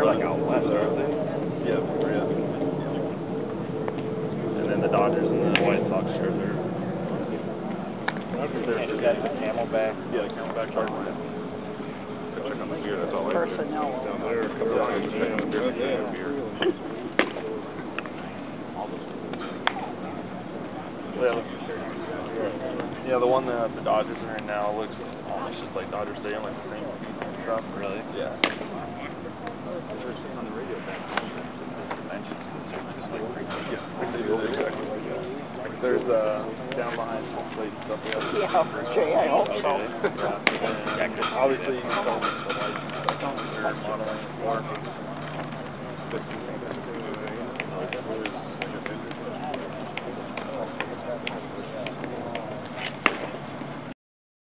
like out west, aren't they? Yeah, yeah. And then the Dodgers and the White Sox are there. And is that the Camelback? Yeah, Camelback Hardline. Check on the beer, that's all I do. Personnel. Down there, come down and check on the beer, check on the beer. Yeah, yeah, the one that the Dodgers are in now looks almost just like Dodger Stadium, like the same stuff. Really? Yeah. On the radio back then, the dimensions, just like freaking. Yeah, they do exactly like that. There's uh down behind home plate stuff. We Yeah, for Jay, I hope so. Yeah, obviously you can tell the lights and stuff they're modeling for.